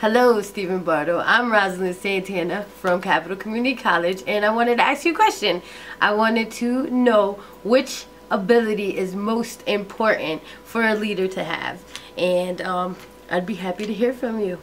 Hello, Stephen Bardo. I'm Rosalind Santana from Capital Community College, and I wanted to ask you a question. I wanted to know which ability is most important for a leader to have, and um, I'd be happy to hear from you.